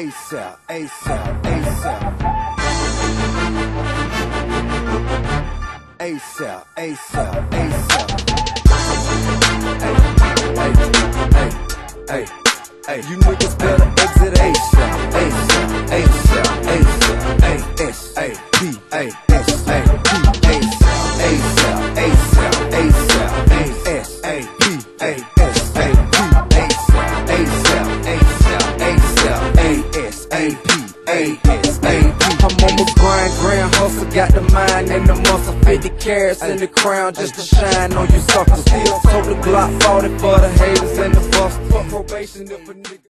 ASAP, ASAP, ASAP. ASAP, ASAP, ASAP. Hey, hey, hey, hey, hey, you niggas better exit ASAP, ASAP, ASAP, ASAP, A-S-A-P, A-S-A-P, ASAP, ASAP, ASAP, ASAP, A-S-A-P, A-S-A-P, I'm on my grind, grand hustle, got the mind and the muscle, 50 carats in the crown just to shine on you suckers. Still told the Glock 40 for the haters and the busters. Probation if a nigga.